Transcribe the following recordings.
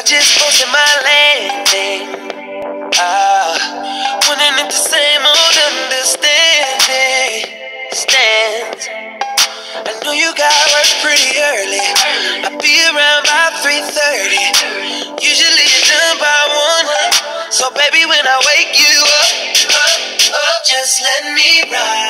I just posted my landing. Ah, if the same old understanding stands. I know you got work pretty early. I'll be around by 3:30. Usually you're done by one. So baby, when I wake you up, up, up, just let me ride.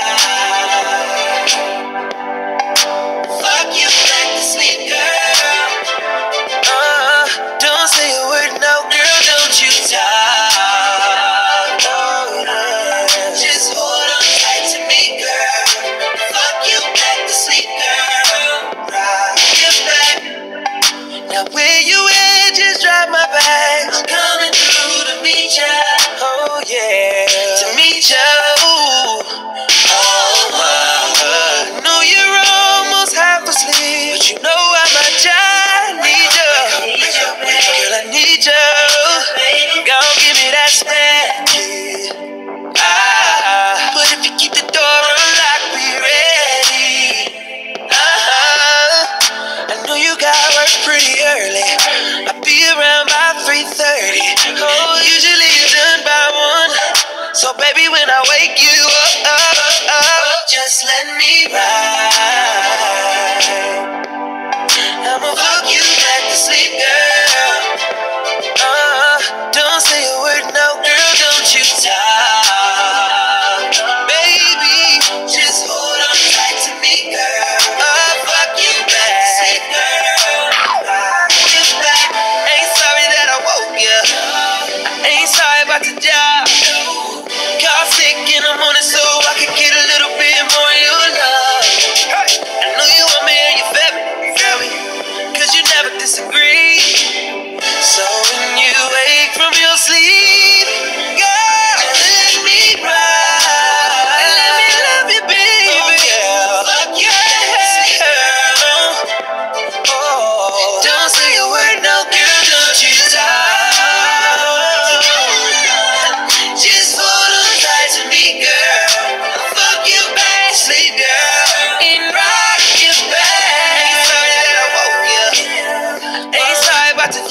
just drop my bags. I'm coming through to meet ya. Oh yeah, to meet ya. Ooh. Oh my, I know you're almost half asleep, but you know I'm a giant. Need ya, girl, I need ya. Go give me that smack. Ah, but if you keep the door unlocked, be ready. Ah, I know you got work pretty. just let me ride. I'ma fuck you back to sleep, girl. Uh, don't say a word, no, girl, don't you talk. Baby, just hold on tight to me, girl. Uh, fuck you back to sleep, girl. I'll you back. Ain't sorry that I woke you. Ain't about the job. Got sick in the morning so I could get 같은